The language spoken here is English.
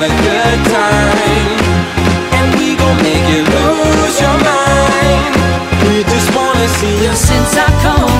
have a good time. And we gon' make you lose your mind. We just wanna see you since I come